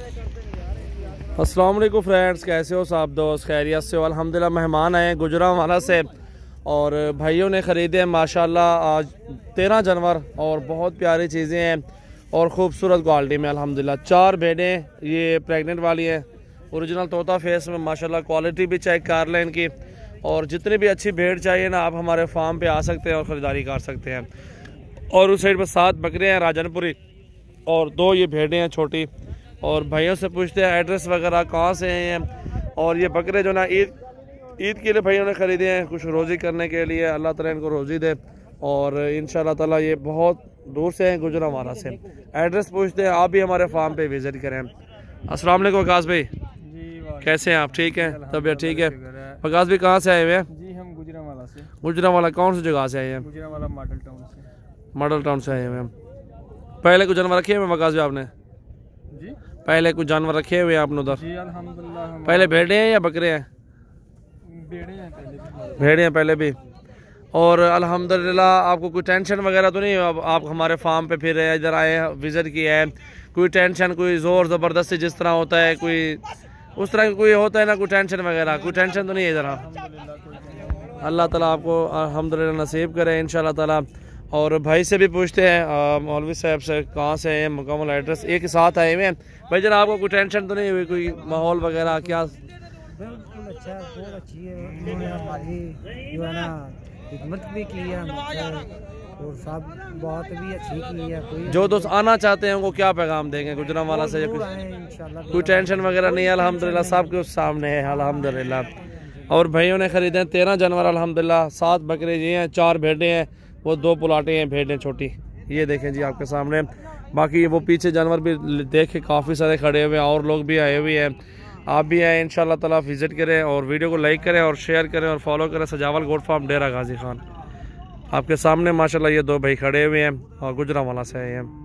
अस्सलाम वालेकुम फ्रेंड्स, कैसे हो साहब दोस्त? खैरियत से हो। अल्हम्दुलिल्लाह, मेहमान आए गुजरा वाला से। और भाइयों ने ख़रीदे हैं, माशाल्लाह, आज तेरह जानवर और बहुत प्यारी चीज़ें हैं और ख़ूबसूरत क्वालिटी में, अल्हम्दुलिल्लाह। चार भेड़ें, ये प्रेग्नेंट वाली हैं। ओरिजिनल तोता फेस में, माशाल्लाह क्वालिटी भी चेक कर लें इनकी। और जितनी भी अच्छी भेड़ चाहिए ना, आप हमारे फार्म पे आ सकते हैं और ख़रीदारी कर सकते हैं। और उस साइड पर सात बकरे हैं, राजनपुरी। और दो ये भेड़ें हैं, छोटी। और भाइयों से पूछते हैं एड्रेस वगैरह कहाँ से हैं और ये बकरे जो ना ईद ईद के लिए भाइयों ने ख़रीदे हैं कुछ रोज़ी करने के लिए अल्लाह ताला इनको रोज़ी दे। और इन ताला ये बहुत दूर से हैं गुजरा वाला से। एड्रेस पूछते हैं आप भी हमारे फार्म पे विज़िट करें। अस्सलाम वालेकुम वकास भाई। कैसे हैं आप? ठीक हैं? तबीयत ठीक है? वकास भाई कहाँ से आए हुए हैं? जी हम गुजरावाला से। गुजरा वाला कौन सी जगह से आए हैं? गुजरावाला मॉडल टाउन से। मॉडल टाउन से आए हुए हैं। पहले कुछ जानवर रखे हैं वकास भाई आपने? जी। पहले कुछ जानवर रखे हुए हैं आपने उधर? पहले भेड़े हैं या बकरे हैं? हैं भेड़े हैं पहले भी। और अल्हम्दुलिल्लाह आपको कोई टेंशन वगैरह तो नहीं है? अब आप हमारे फार्म पे फिर रहे इधर आए विज़िट किया है। कोई टेंशन कोई ज़ोर ज़बरदस्ती जिस तरह होता है कोई उस तरह का कोई होता है ना कोई टेंशन वगैरह? कोई टेंशन तो नहीं है इधर अल्लाह ताला आपको अल्हम्दुलिल्लाह नसीब करे इन ताला। और भाई से भी पूछते हैं मौलवी साहब से कहाँ से हैं मुकम्मल एड्रेस एक ही साथ आए हुए हैं। भाई जरा आपको कोई टेंशन तो नहीं हुई कोई माहौल वगैरह क्या? बिल्कुल अच्छा बहुत अच्छी है। उन्होंने हमारी जो है ना भी की है और सब बहुत भी अच्छी की है कोई जो दोस्त आना चाहते हैं उनको क्या पैगाम देंगे? गुजरा वाला से या कुछ? कोई टेंशन वगैरह नहीं है अल्हम्दुलिल्लाह सब कुछ सामने है अल्हम्दुलिल्लाह। और भाइयों ने ख़रीदे हैं तेरह जानवर अलहमदिल्ला सात बकरे जी हैं चार भेड़े हैं वो दो पुलाटे हैं, भेड़ें छोटी। ये देखें जी आपके सामने। बाकी वो पीछे जानवर भी देख के काफ़ी सारे खड़े हुए हैं और लोग भी आए हुए हैं। आप भी आए इन ताला विज़िट करें और वीडियो को लाइक करें और शेयर करें और फॉलो करें सजावल गोड फार्म डेरा गाजी खान। आपके सामने, माशाल्लाह, ये दो भाई खड़े हुए हैं और गुजरा वाला से आए हैं।